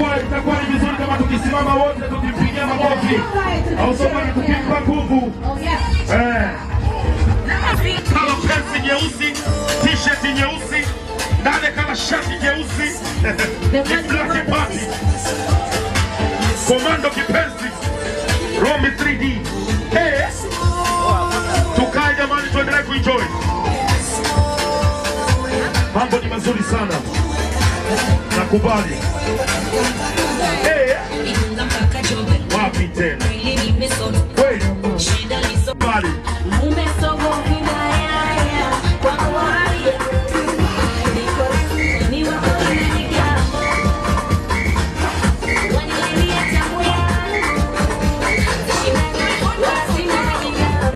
itakuwa itakuwa ni vizuri kama tukisimama wote tukimpigia makofi au soma ni tukimpa nguvu eh. Kama pensi nyeusi, t-shirt nyeusi, ndani kama shati jeusi ni black party. Komando kipenzi, Romi 3D. Eh. Tukae jamani, tuendelee kuenjoy. Mambo ni mazuri sana, nakubali. Yeah.